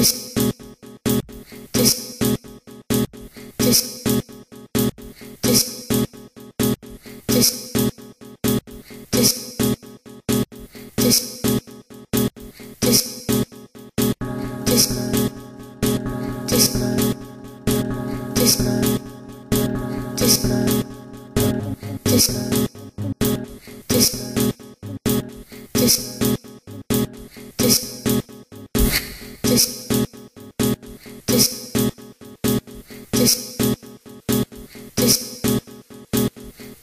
Disco.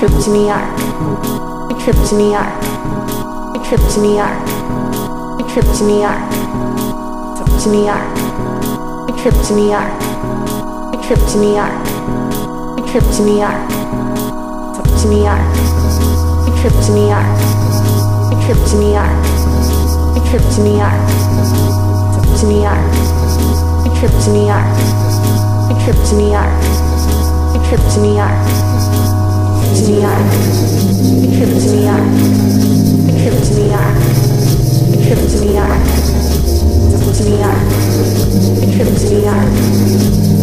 Trip to New York. A trip to New York. A trip to New York. A trip to New York. Trip to New York. A trip to New York. A trip to New York. A trip to New York. Trip to New York. A trip to New York. A trip to New York. A trip to New York. Trip to New York. A trip to New York. A trip to New York. A trip to New York. Trip to New York.